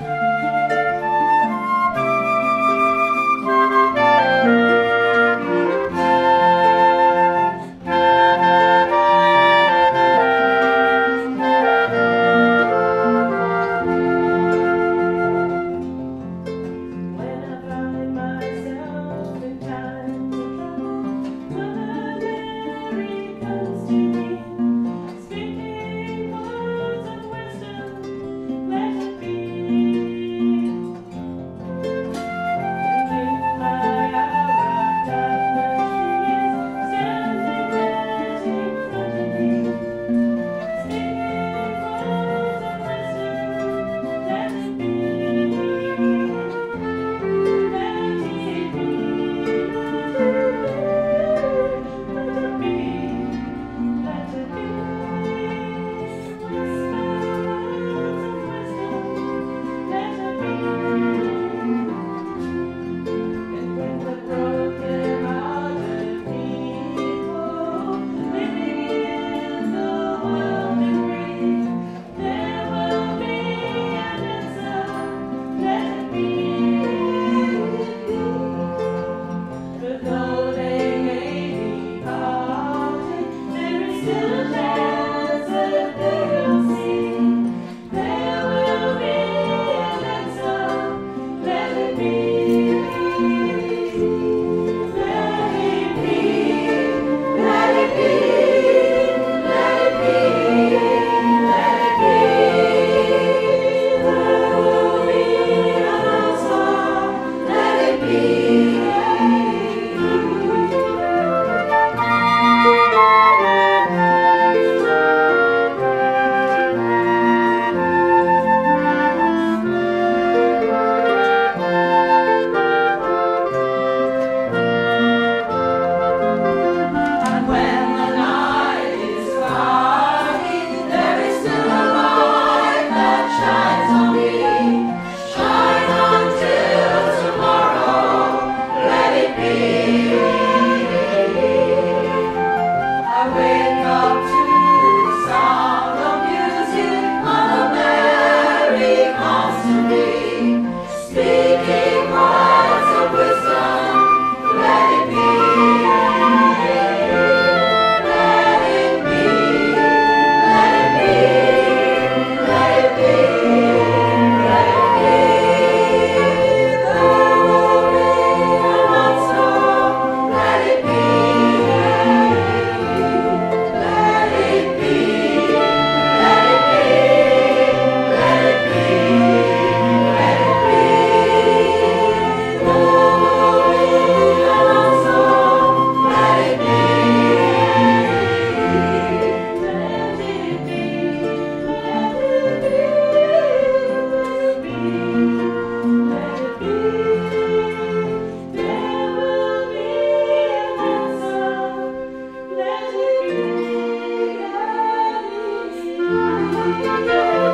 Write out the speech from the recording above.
Bye. Música